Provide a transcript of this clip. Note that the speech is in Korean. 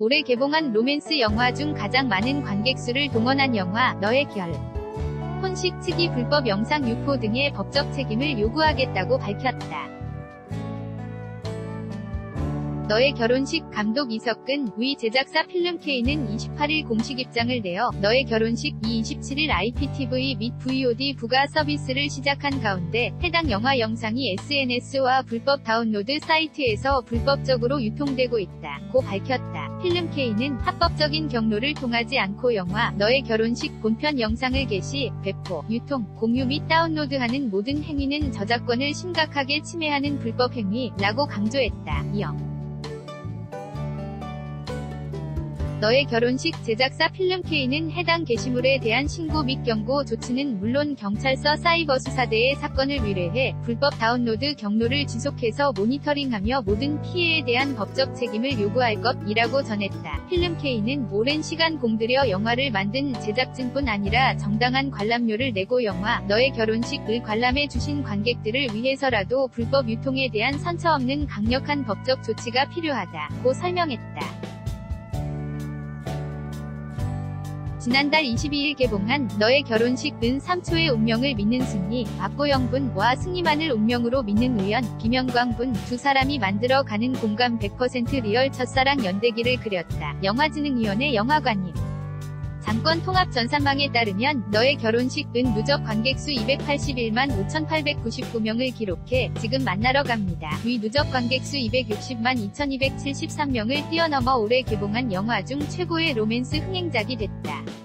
올해 개봉한 로맨스 영화 중 가장 많은 관객 수를 동원한 영화 너의 결혼식 측이 불법 영상 유포 등의 법적 책임을 요구하겠다고 밝혔다. 너의 결혼식 감독 이석근의 제작사 필름K는 28일 공식 입장을 내어 너의 결혼식 이 27일 IPTV 및 VOD 부가 서비스를 시작한 가운데 해당 영화 영상이 SNS와 불법 다운로드 사이트에서 불법적으로 유통되고 있다. 고 밝혔다. 필름K는 합법적인 경로를 통하지 않고 영화 너의 결혼식 본편 영상을 게시, 배포, 유통, 공유 및 다운로드하는 모든 행위는 저작권을 심각하게 침해하는 불법 행위라고 강조했다. 이어 너의 결혼식 제작사 필름K는 해당 게시물에 대한 신고 및 경고 조치는 물론 경찰서 사이버 수사대에 사건을 의뢰해 불법 다운로드 경로를 지속해서 모니터링하며 모든 피해에 대한 법적 책임을 요구할 것이라고 전했다. 필름K는 오랜 시간 공들여 영화를 만든 제작진뿐 아니라 정당한 관람료를 내고 영화 너의 결혼식을 관람해 주신 관객들을 위해서라도 불법 유통에 대한 선처 없는 강력한 법적 조치가 필요하다고 설명했다. 지난달 22일 개봉한 너의 결혼식 은 3초의 운명을 믿는 승희, 박보영 분과 승희만을 운명으로 믿는 우연, 김영광 분 두 사람이 만들어가는 공감 100% 리얼 첫사랑 연대기를 그렸다. 영화진흥위원회 영화관 입장권 통합 전산망에 따르면 너의 결혼식은 누적 관객수 281만 5,899명을 기록해 지금 만나러 갑니다의 누적 관객수 260만 2,273명을 뛰어넘어 올해 개봉한 영화 중 최고의 로맨스 흥행작이 됐다.